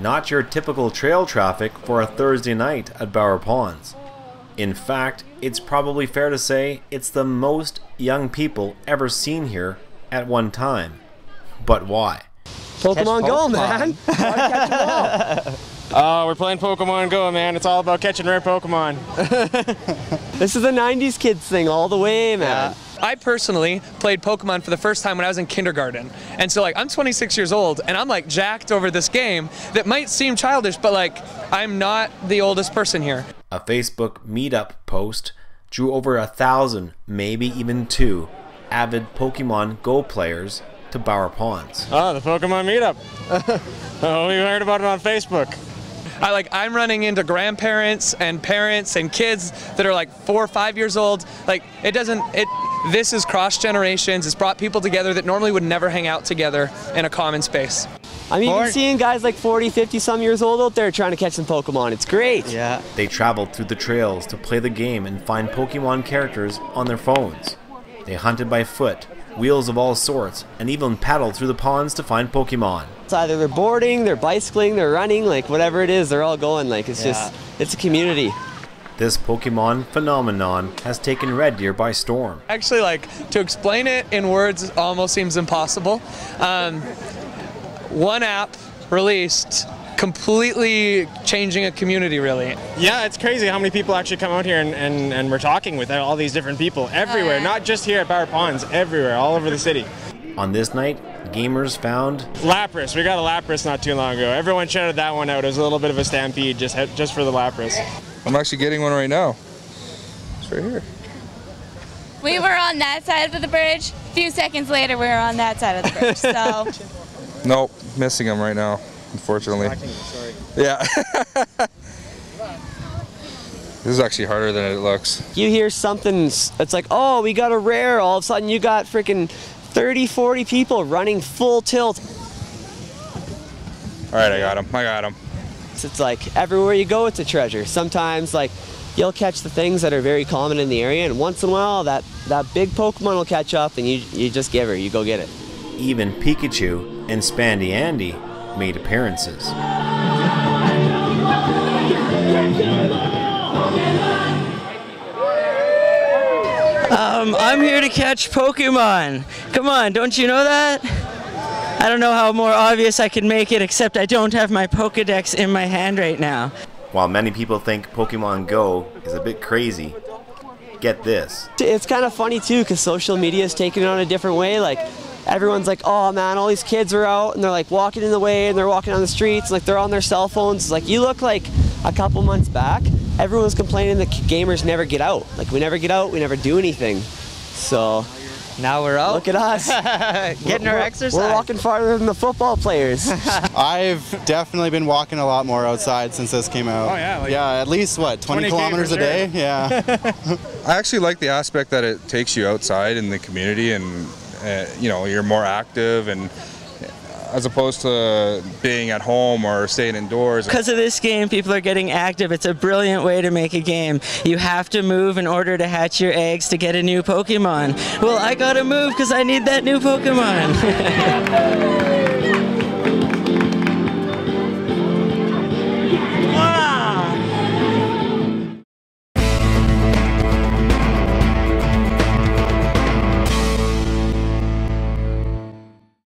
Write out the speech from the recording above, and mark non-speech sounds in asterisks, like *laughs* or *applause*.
Not your typical trail traffic for a Thursday night at Bower Ponds. In fact, it's probably fair to say it's the most young people ever seen here at one time. But why? Pokemon, Go, man. *laughs* Oh, we're playing Pokemon Go, man. It's all about catching rare Pokemon. *laughs* this is a 90s kids thing all the way, man. I personally played Pokemon for the first time when I was in kindergarten. And so like I'm 26 years old and I'm like jacked over this game that might seem childish, but like I'm not the oldest person here. A Facebook meetup post drew over a thousand, maybe even two, avid Pokemon Go players to Bower Ponds. Oh, the Pokemon meetup. *laughs* oh, we heard about it on Facebook. I like I'm running into grandparents and parents and kids that are like four or five years old. Like it doesn't it this is cross generations. It's brought people together that normally would never hang out together in a common space. I'm even seeing guys like 40, 50 some years old out there trying to catch some Pokemon. It's great. Yeah. They traveled through the trails to play the game and find Pokemon characters on their phones. They hunted by foot, wheels of all sorts, and even paddle through the ponds to find Pokemon. It's either they're boarding, they're bicycling, they're running, like whatever it is, they're all going. Like it's Yeah. just, it's a community. This Pokemon phenomenon has taken Red Deer by storm. Actually, like to explain it in words almost seems impossible. Um, one app released completely changing a community really Yeah, it's crazy how many people actually come out here and, and, and we're talking with all these different people oh, everywhere, not just here at Bower Ponds, everywhere, all over the city. On this night, gamers found Lapras, we got a Lapras not too long ago. Everyone shouted that one out. It was a little bit of a stampede just just for the Lapras. I'm actually getting one right now. It's right here. We were on that side of the bridge. A few seconds later, we were on that side of the bridge. So *laughs* Nope, missing them right now, unfortunately. Yeah. *laughs* this is actually harder than it looks. You hear something, it's like, oh, we got a rare. All of a sudden, you got freaking 30, 40 people running full tilt. All right, I got him. I got him. So it's like everywhere you go, it's a treasure. Sometimes, like, you'll catch the things that are very common in the area, and once in a while, that, that big Pokemon will catch up, and you, you just give her, you go get it. even Pikachu and Spandy Andy made appearances. Um, I'm here to catch Pokemon. Come on, don't you know that? I don't know how more obvious I can make it, except I don't have my Pokedex in my hand right now. While many people think Pokemon Go is a bit crazy, get this. It's kind of funny too because social media is taking it on a different way. Like everyone's like, "Oh man, all these kids are out and they're like walking in the way and they're walking on the streets, like they're on their cell phones." It's like you look like a couple months back, everyone was complaining that gamers never get out. Like we never get out, we never do anything. So Now we're out. look at us, *laughs* Getting our We're- exercise. We're walking farther than the football players. *laughs* I've definitely been walking a lot more outside since this came out. Oh, yeah, like- yeah, at least what, 20, 20K kilometers for a day? Yeah. *laughs* I actually like the aspect that it takes you outside in the community and, uh, you know, you're more active and as opposed to being at home or staying indoors. Because of this game, people are getting active. It's a brilliant way to make a game. You have to move in order to hatch your eggs to get a new Pokemon. Well, I gotta move because I need that new Pokemon. *laughs*